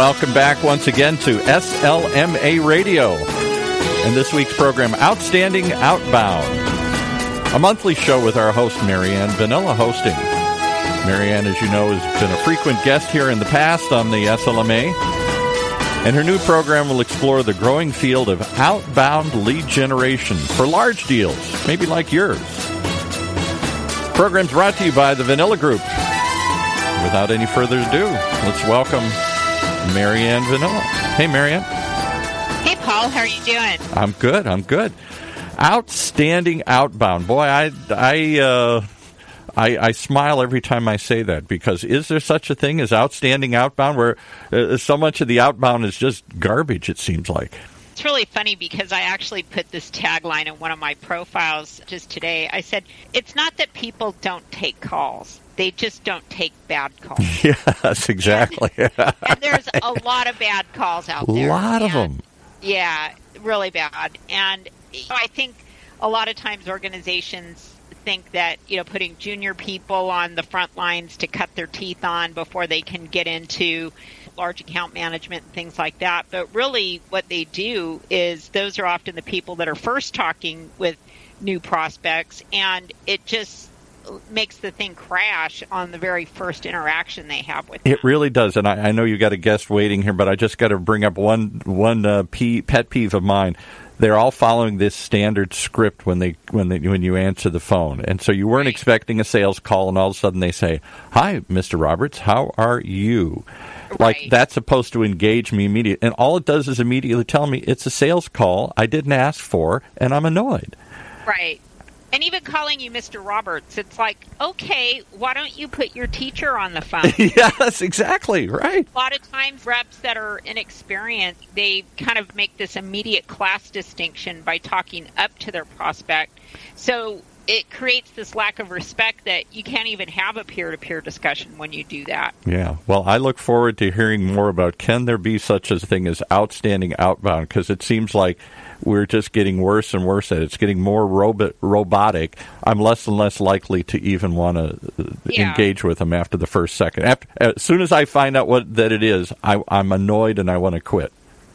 Welcome back once again to SLMA Radio and this week's program, Outstanding Outbound, a monthly show with our host, Marianne Vanella, hosting. Mari Anne, as you know, has been a frequent guest here in the past on the SLMA, and her new program will explore the growing field of outbound lead generation for large deals, maybe like yours. Program's brought to you by the Vanella Group. Without any further ado, let's welcome Marianne Vanella. Hey, Mari Anne. Hey, Paul. How are you doing? I'm good. I'm good. Outstanding outbound. Boy, I, I, uh, I, I, smile every time I say that because is there such a thing as outstanding outbound where uh, so much of the outbound is just garbage, it seems like? It's really funny because I actually put this tagline in one of my profiles just today. I said, It's not that people don't take calls, they just don't take bad calls. Yes, exactly. And, and there's a lot of bad calls out there. A lot of them. Yeah, really bad. And I think a lot of times organizations think that you know putting junior people on the front lines to cut their teeth on before they can get into large account management and things like that but really what they do is those are often the people that are first talking with new prospects and it just makes the thing crash on the very first interaction they have with them. It really does, and I, I know you got a guest waiting here, but I just got to bring up one one uh, pet peeve of mine. They're all following this standard script when they when they when you answer the phone, and so you weren't right. expecting a sales call, and all of a sudden they say, "Hi, Mr. Roberts, how are you?" Right. Like that's supposed to engage me immediately, and all it does is immediately tell me it's a sales call I didn't ask for, and I'm annoyed. Right. And even calling you Mr. Roberts, it's like, okay, why don't you put your teacher on the phone? yes, exactly, right. A lot of times, reps that are inexperienced, they kind of make this immediate class distinction by talking up to their prospect. So it creates this lack of respect that you can't even have a peer to peer discussion when you do that. Yeah. Well, I look forward to hearing more about can there be such a thing as outstanding outbound because it seems like we're just getting worse and worse at it. It's getting more robot, robotic. I'm less and less likely to even want to uh, yeah. engage with them after the first second. After, as soon as I find out what that it is, I, I'm annoyed and I want to quit.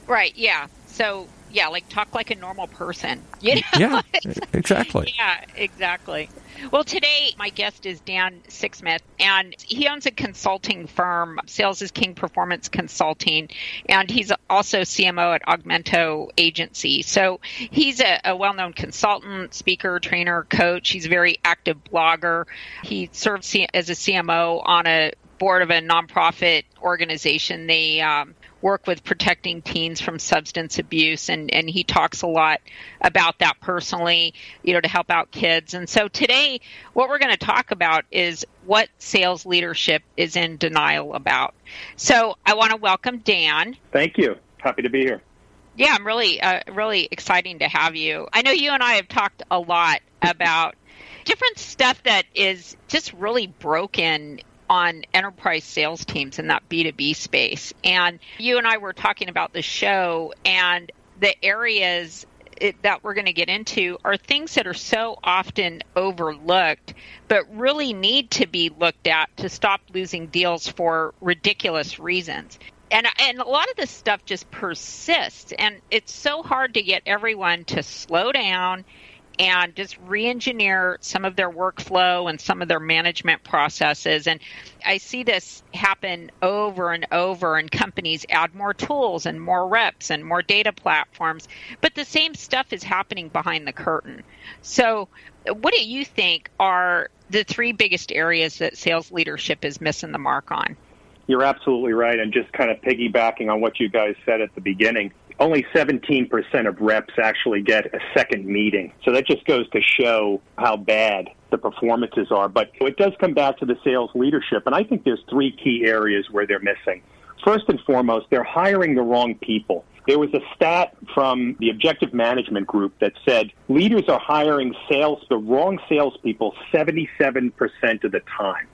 Right. Yeah. So yeah, like talk like a normal person. You know? Yeah, exactly. yeah, exactly. Well, today my guest is Dan Sixsmith, and he owns a consulting firm, Sales is King Performance Consulting, and he's also CMO at Augmento Agency. So he's a, a well known consultant, speaker, trainer, coach. He's a very active blogger. He serves as a CMO on a board of a nonprofit organization. They um, work with protecting teens from substance abuse and, and he talks a lot about that personally, you know, to help out kids. And so today what we're going to talk about is what sales leadership is in denial about. So I want to welcome Dan. Thank you. Happy to be here. Yeah, I'm really, uh, really exciting to have you. I know you and I have talked a lot about different stuff that is just really broken on enterprise sales teams in that B2B space. And you and I were talking about the show, and the areas it, that we're going to get into are things that are so often overlooked, but really need to be looked at to stop losing deals for ridiculous reasons. And, and a lot of this stuff just persists, and it's so hard to get everyone to slow down and just re-engineer some of their workflow and some of their management processes. And i see this happen over and over and companies add more tools and more reps and more data platforms but the same stuff is happening behind the curtain. So what do you think are the three biggest areas that sales leadership is missing the mark on? You're absolutely right and just kind of piggybacking on what you guys said at the beginning only 17% of reps actually get a second meeting. So that just goes to show how bad the performances are. But it does come back to the sales leadership, and I think there's three key areas where they're missing. First and foremost, they're hiring the wrong people. There was a stat from the Objective Management Group that said leaders are hiring sales, the wrong salespeople 77% of the time.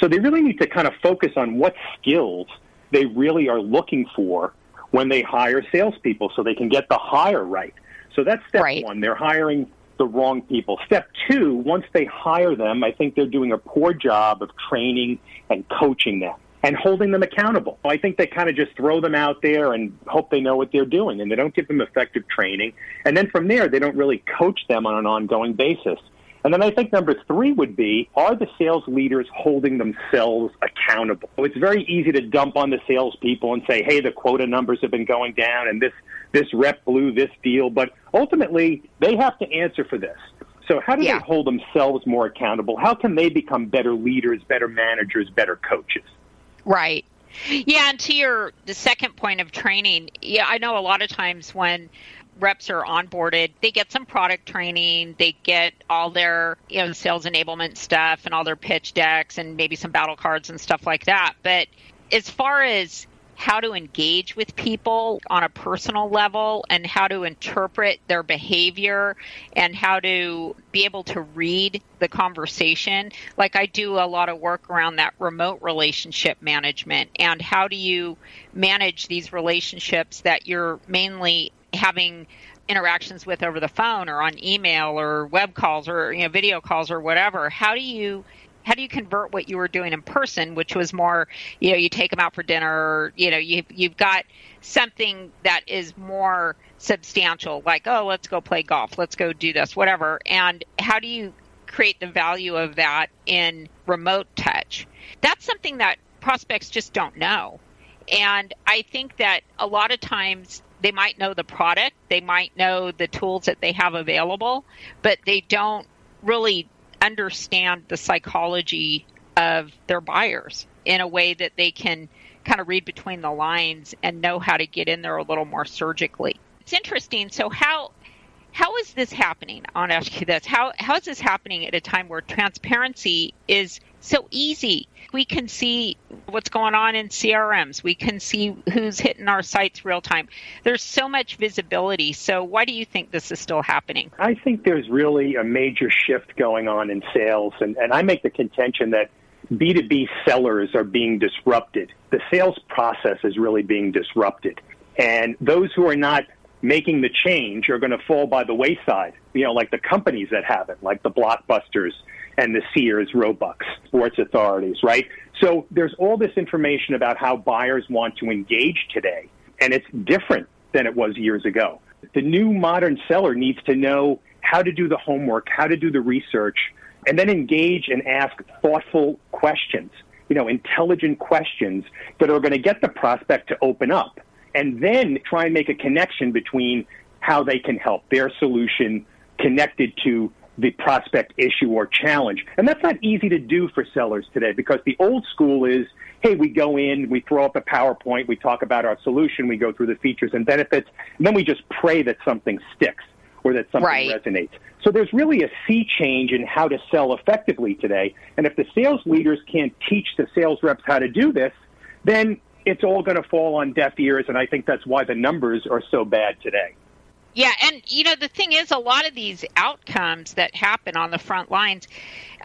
So they really need to kind of focus on what skills they really are looking for when they hire salespeople so they can get the hire right. So that's step right. one. They're hiring the wrong people. Step two, once they hire them, I think they're doing a poor job of training and coaching them. and holding them accountable. I think they kind of just throw them out there and hope they know what they're doing, and they don't give them effective training. And then from there, they don't really coach them on an ongoing basis. And then I think number three would be, are the sales leaders holding themselves accountable? It's very easy to dump on the salespeople and say, hey, the quota numbers have been going down and this, this rep blew this deal. But ultimately, they have to answer for this. So how do yeah. they hold themselves more accountable? How can they become better leaders, better managers, better coaches? Right. Yeah, and to your the second point of training, yeah, I know a lot of times when reps are onboarded, they get some product training, they get all their, you know, sales enablement stuff and all their pitch decks and maybe some battle cards and stuff like that. But as far as how to engage with people on a personal level and how to interpret their behavior and how to be able to read the conversation. Like I do a lot of work around that remote relationship management and how do you manage these relationships that you're mainly having interactions with over the phone or on email or web calls or you know video calls or whatever how do you how do you convert what you were doing in person, which was more, you know, you take them out for dinner, you know, you, you've got something that is more substantial, like, oh, let's go play golf, let's go do this, whatever. And how do you create the value of that in remote touch? That's something that prospects just don't know. And I think that a lot of times they might know the product, they might know the tools that they have available, but they don't really understand the psychology of their buyers in a way that they can kind of read between the lines and know how to get in there a little more surgically. It's interesting. So how how is this happening? I want to ask you this. How how is this happening at a time where transparency is so easy? We can see what's going on in CRMs. We can see who's hitting our sites real time. There's so much visibility. So why do you think this is still happening? I think there's really a major shift going on in sales, and, and I make the contention that B2B sellers are being disrupted. The sales process is really being disrupted. And those who are not making the change are going to fall by the wayside. You know, like the companies that have it, like the Blockbusters and the Sears, Roebuck, Sports Authorities, right? So there's all this information about how buyers want to engage today, and it's different than it was years ago. The new modern seller needs to know how to do the homework, how to do the research, and then engage and ask thoughtful questions, you know, intelligent questions that are going to get the prospect to open up and then try and make a connection between how they can help their solution connected to the prospect issue or challenge. And that's not easy to do for sellers today because the old school is, hey, we go in, we throw up a PowerPoint, we talk about our solution, we go through the features and benefits, and then we just pray that something sticks or that something right. resonates. So there's really a sea change in how to sell effectively today. And if the sales leaders can't teach the sales reps how to do this, then it's all going to fall on deaf ears, and I think that's why the numbers are so bad today. Yeah, and you know the thing is, a lot of these outcomes that happen on the front lines,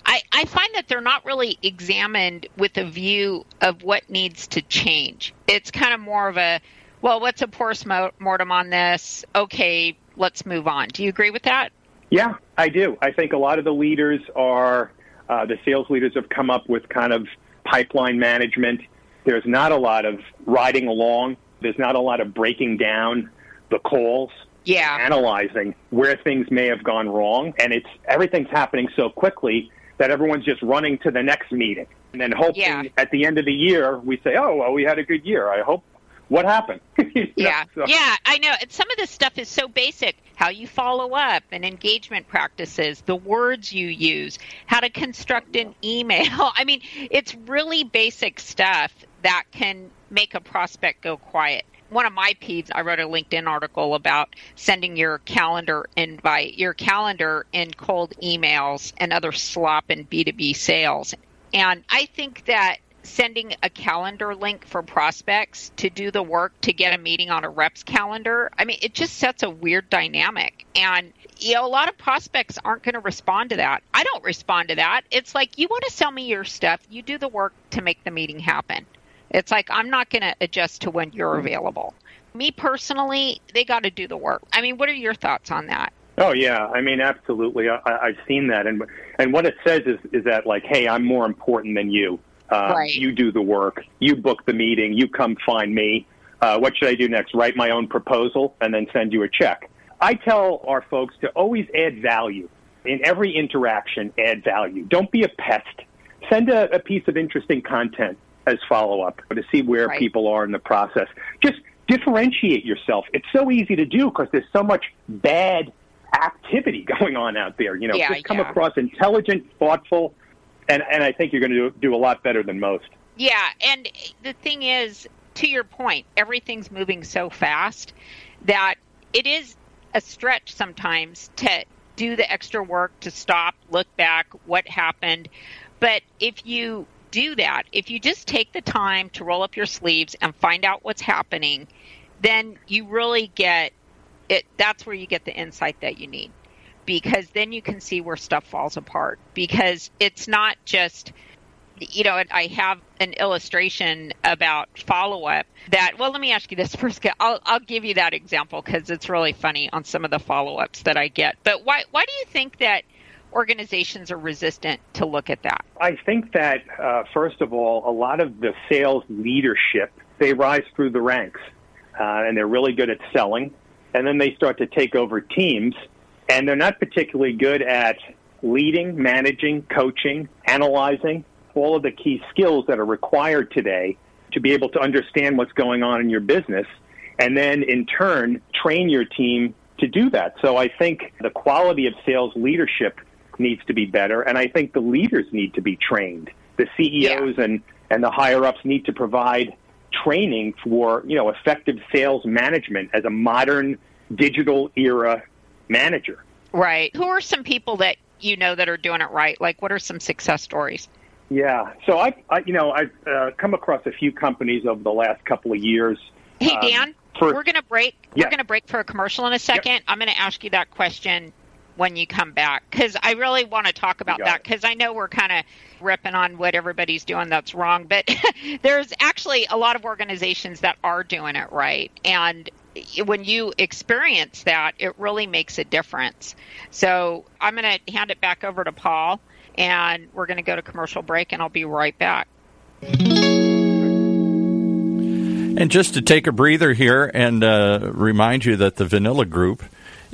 I, I find that they're not really examined with a view of what needs to change. It's kind of more of a, well, what's a post mortem on this? Okay, let's move on. Do you agree with that? Yeah, I do. I think a lot of the leaders are, uh, the sales leaders have come up with kind of pipeline management there's not a lot of riding along. There's not a lot of breaking down the calls. Yeah. Analyzing where things may have gone wrong. And it's everything's happening so quickly that everyone's just running to the next meeting. And then hoping yeah. at the end of the year we say, Oh, well, we had a good year. I hope what happened? yeah, so. yeah, I know. And some of this stuff is so basic: how you follow up, and engagement practices, the words you use, how to construct an email. I mean, it's really basic stuff that can make a prospect go quiet. One of my peeves, I wrote a LinkedIn article about sending your calendar invite, your calendar in cold emails and other slop in B2B sales. And I think that sending a calendar link for prospects to do the work to get a meeting on a rep's calendar, I mean, it just sets a weird dynamic. And, you know, a lot of prospects aren't going to respond to that. I don't respond to that. It's like, you want to sell me your stuff, you do the work to make the meeting happen. It's like, I'm not going to adjust to when you're available. Me personally, they got to do the work. I mean, what are your thoughts on that? Oh yeah, I mean absolutely. I, I've seen that, and and what it says is is that like, hey, I'm more important than you Uh, Right. You do the work. You book the meeting. You come find me. Uh, what should I do next? Write my own proposal and then send you a check. I tell our folks to always add value in every interaction. Add value. Don't be a pest. Send a, a piece of interesting content as follow up to see where Right. people are in the process. Just differentiate yourself. It's so easy to do because there's so much bad activity going on out there. You know, Yeah, just come yeah. across intelligent, thoughtful, and, and I think you're going to do, do a lot better than most. Yeah, and the thing is, to your point, everything's moving so fast that it is a stretch sometimes to do the extra work to stop, look back, what happened. But if you do that, if you just take the time to roll up your sleeves and find out what's happening, then you really get it. That's where you get the insight that you need because then you can see where stuff falls apart because it's not just you know, I have an illustration about follow up that, well, let me ask you this first. I'll, I'll give you that example because it's really funny on some of the follow ups that I get. But why, why do you think that organizations are resistant to look at that? I think that, uh, first of all, a lot of the sales leadership, they rise through the ranks uh, and they're really good at selling. And then they start to take over teams and they're not particularly good at leading, managing, coaching, analyzing, all of the key skills that are required today to be able to understand what's going on in your business and then in turn train your team to do that. So I think the quality of sales leadership needs to be better and I think the leaders need to be trained. The CEOs and and the higher ups need to provide training for, you know, effective sales management as a modern digital era manager. Right. Who are some people that you know that are doing it right? Like, what are some success stories? Yeah. So I, I you know, I've uh, come across a few companies over the last couple of years. Hey, Um, Dan, for- we're going to break. Yeah. We're going to break for a commercial in a second. I'm going to ask you that question when you come back because I really want to talk about that because I know we're kind of ripping on what everybody's doing that's wrong, but there's actually a lot of organizations that are doing it right. And when you experience that, it really makes a difference. So I'm going to hand it back over to Paul and we're going to go to commercial break and I'll be right back. And just to take a breather here and uh, remind you that the Vanella Group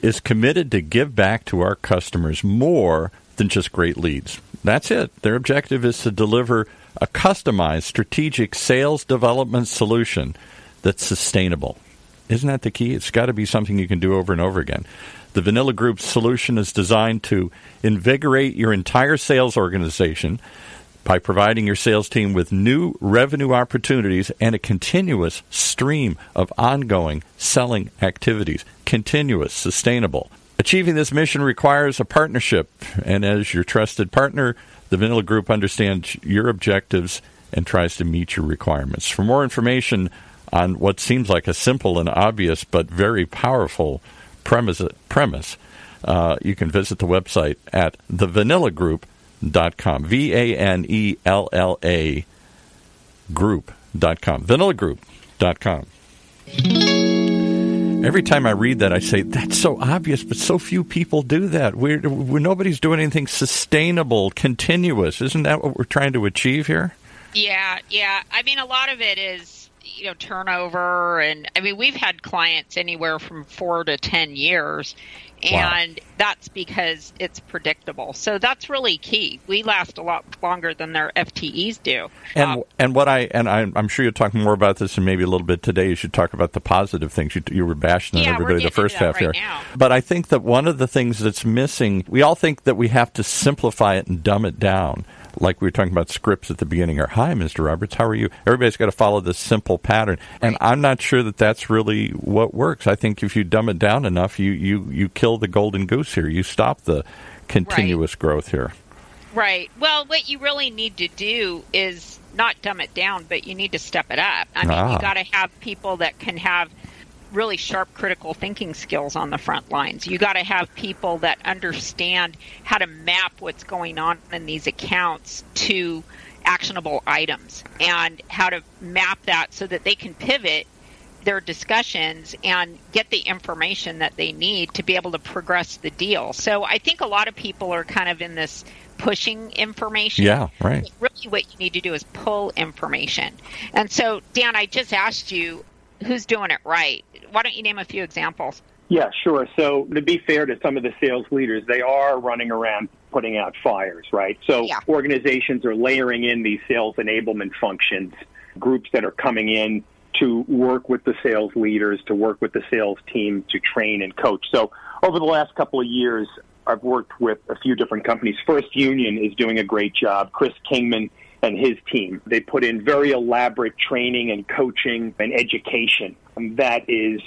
is committed to give back to our customers more than just great leads. That's it. Their objective is to deliver a customized strategic sales development solution that's sustainable. Isn't that the key? It's got to be something you can do over and over again. The Vanella Group's solution is designed to invigorate your entire sales organization by providing your sales team with new revenue opportunities and a continuous stream of ongoing selling activities. Continuous, sustainable. Achieving this mission requires a partnership, and as your trusted partner, the Vanella Group understands your objectives and tries to meet your requirements. For more information on what seems like a simple and obvious but very powerful premise, premise uh, you can visit the website at thevanellagroup.com. V A N E L L A group.com. Vanellagroup.com. Every time I read that, I say, that's so obvious, but so few people do that. We're, we're, nobody's doing anything sustainable, continuous. Isn't that what we're trying to achieve here? Yeah, yeah. I mean, a lot of it is, you know, turnover. And I mean, we've had clients anywhere from four to 10 years. Wow. And that's because it's predictable. So that's really key. We last a lot longer than their FTEs do. And Um, and what I and I, I'm sure you'll talk more about this and maybe a little bit today. You should talk about the positive things. You, you were bashing Yeah, everybody the first half right here, now. but I think that one of the things that's missing, we all think that we have to simplify it and dumb it down. Like we were talking about scripts at the beginning, or "Hi, Mr. Roberts, how are you?" Everybody's got to follow this simple pattern, and I'm not sure that that's really what works. I think if you dumb it down enough, you you you kill the golden goose here. You stop the continuous growth here. Right. Well, what you really need to do is not dumb it down, but you need to step it up. I mean, Ah. you got to have people that can have really sharp critical thinking skills on the front lines. You got to have people that understand how to map what's going on in these accounts to actionable items and how to map that so that they can pivot their discussions and get the information that they need to be able to progress the deal. So I think a lot of people are kind of in this pushing information. Yeah, right. Really, what you need to do is pull information. And so, Dan, I just asked you who's doing it right. Why don't you name a few examples? Yeah, sure. So, to be fair to some of the sales leaders, they are running around putting out fires, right? So, yeah. organizations are layering in these sales enablement functions, groups that are coming in to work with the sales leaders, to work with the sales team, to train and coach. So, over the last couple of years, I've worked with a few different companies. First Union is doing a great job. Chris Kingman and his team. They put in very elaborate training and coaching and education and that is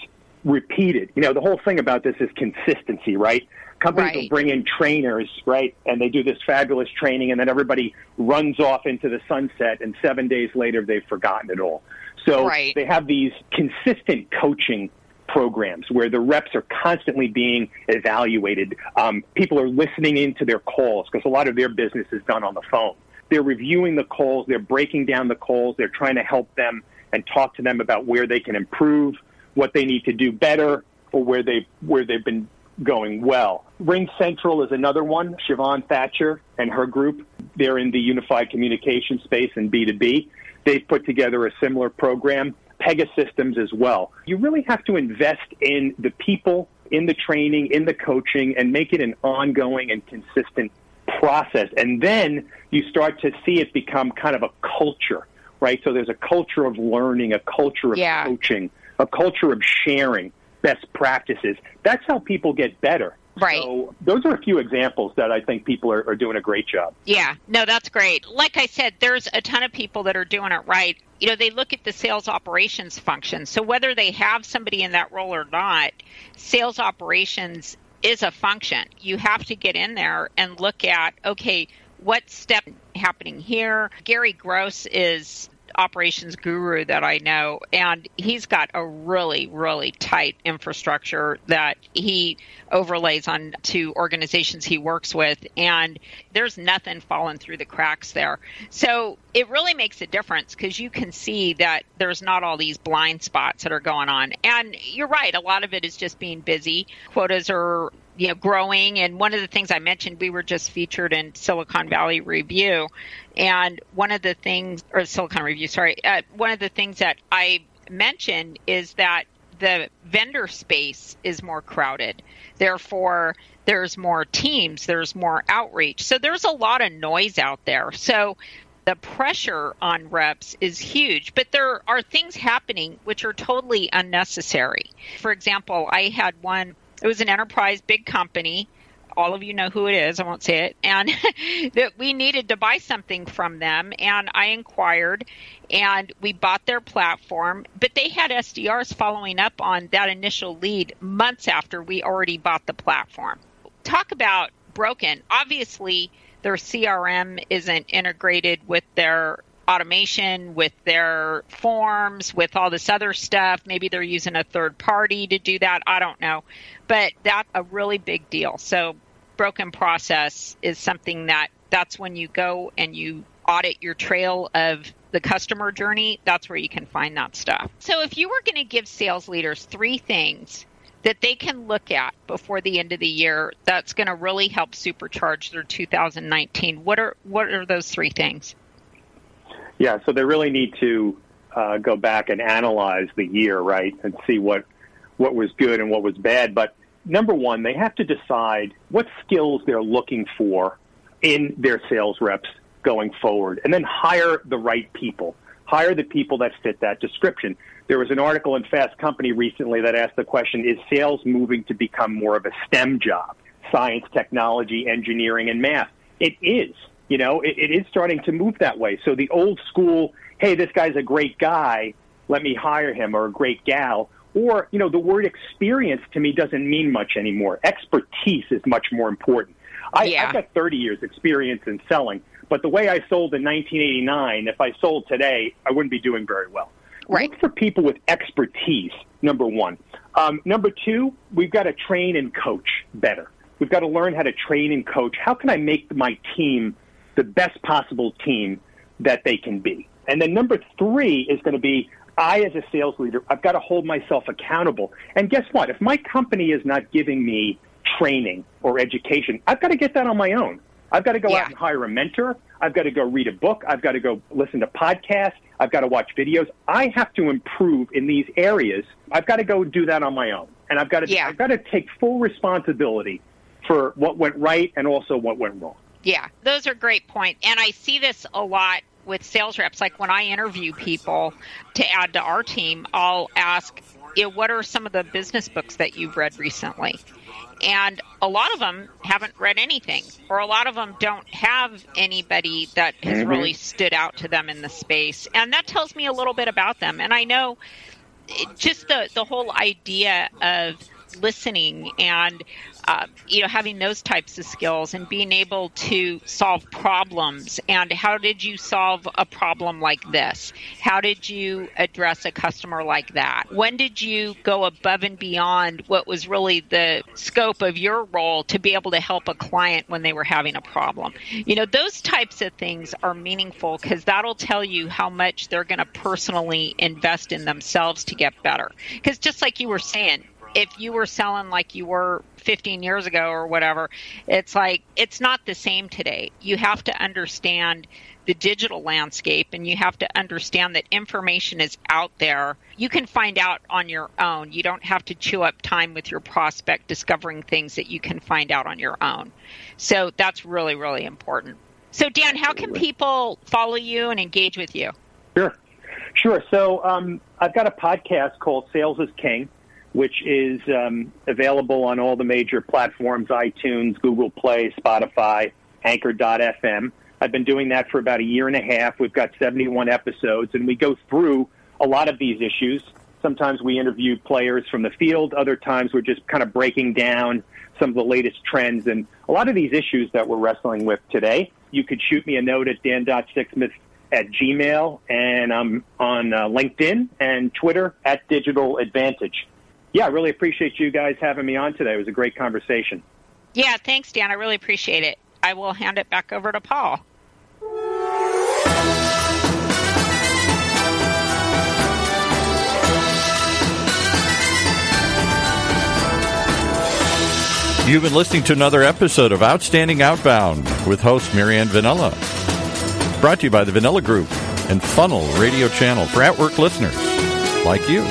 repeated. You know, the whole thing about this is consistency, right? Companies Right. will bring in trainers, right? And they do this fabulous training and then everybody runs off into the sunset and 7 days later they've forgotten it all. So Right. they have these consistent coaching programs where the reps are constantly being evaluated. Um, people are listening into their calls because a lot of their business is done on the phone. They're reviewing the calls, they're breaking down the calls, they're trying to help them and talk to them about where they can improve, what they need to do better, or where they where they've been going well. Ring Central is another one. Siobhan Thatcher and her group, they're in the unified communication space and B2B. They've put together a similar program. Pegasystems as well. You really have to invest in the people, in the training, in the coaching, and make it an ongoing and consistent process. And then you start to see it become kind of a culture, right? So there's a culture of learning, a culture of Yeah. coaching, a culture of sharing best practices. That's how people get better. Right. So those are a few examples that I think people are, are doing a great job. Yeah, no, that's great. Like I said, there's a ton of people that are doing it right. You know, they look at the sales operations function. So whether they have somebody in that role or not, sales operations is a function. You have to get in there and look at, okay, what step happening here? Gary Gross is operations guru that I know, and he's got a really, really tight infrastructure that he overlays on to organizations he works with, and there's nothing falling through the cracks there. So it really makes a difference because you can see that there's not all these blind spots that are going on. And you're right, a lot of it is just being busy. Quotas are you know growing. And one of the things i mentioned we were just featured in silicon valley review. And one of the things or silicon review sorry uh, one of the things that i mentioned is that the vendor space is more crowded. Therefore there's more teams there's more outreach. So there's a lot of noise out there. So the pressure on reps is huge, but there are things happening which are totally unnecessary. For example, I had one, it was an enterprise big company. All of you know who it is, I won't say it, and that we needed to buy something from them. And I inquired and we bought their platform, but they had SDRs following up on that initial lead months after we already bought the platform. Talk about broken. Obviously, their CRM isn't integrated with their automation, with their forms, with all this other stuff. Maybe they're using a third party to do that. I don't know. But that's a really big deal. So, broken process is something that that's when you go and you audit your trail of the customer journey. That's where you can find that stuff. So, if you were going to give sales leaders three things that they can look at before the end of the year that's going to really help supercharge their 2019 what are what are those three things Yeah, so they really need to uh, go back and analyze the year, right, and see what what was good and what was bad. But number one, they have to decide what skills they're looking for in their sales reps going forward, and then hire the right people. Hire the people that fit that description. There was an article in Fast Company recently that asked the question: Is sales moving to become more of a STEM job? Science, technology, engineering, and math. It is. You know, it, it is starting to move that way. So the old school, hey, this guy's a great guy, let me hire him, or a great gal, or, you know, the word experience to me doesn't mean much anymore. Expertise is much more important. I, Yeah. I've got 30 years experience in selling, but the way I sold in 1989, if I sold today, I wouldn't be doing very well. Right. Look for people with expertise, number one. Um, number two, we've got to train and coach better. We've got to learn how to train and coach. How can I make my team the best possible team that they can be? And then number three is going to be I, as a sales leader, I've got to hold myself accountable. And guess what? If my company is not giving me training or education, I've got to get that on my own. I've got to go Yeah. out and hire a mentor. I've got to go read a book. I've got to go listen to podcasts. I've got to watch videos. I have to improve in these areas. I've got to go do that on my own. And I've got to, Yeah. I've got to take full responsibility for what went right and also what went wrong. Yeah, those are great points. And I see this a lot with sales reps. Like when I interview people to add to our team, I'll ask, you know, what are some of the business books that you've read recently? And a lot of them haven't read anything, or a lot of them don't have anybody that has Mhm. really stood out to them in the space. And that tells me a little bit about them. And I know just the, the whole idea of listening and uh, you know having those types of skills and being able to solve problems. And how did you solve a problem like this? How did you address a customer like that? When did you go above and beyond what was really the scope of your role to be able to help a client when they were having a problem? You know those types of things are meaningful because that'll tell you how much they're going to personally invest in themselves to get better. Because just like you were saying if you were selling like you were 15 years ago or whatever, it's like it's not the same today. You have to understand the digital landscape and you have to understand that information is out there. You can find out on your own. You don't have to chew up time with your prospect discovering things that you can find out on your own. So that's really, really important. So, Dan, how can people follow you and engage with you? Sure. Sure. So um, I've got a podcast called Sales is King, which is um, available on all the major platforms iTunes, Google Play, Spotify, Anchor.fm. I've been doing that for about a year and a half. We've got 71 episodes, and we go through a lot of these issues. Sometimes we interview players from the field, other times we're just kind of breaking down some of the latest trends and a lot of these issues that we're wrestling with today. You could shoot me a note at dan.sixsmith at Gmail, and I'm on uh, LinkedIn and Twitter at Digital Advantage. Yeah, I really appreciate you guys having me on today. It was a great conversation. Yeah, thanks, Dan. I really appreciate it. I will hand it back over to Paul. You've been listening to another episode of Outstanding Outbound with host Marianne Vanella. Brought to you by the Vanella Group and Funnel Radio Channel for at work listeners like you.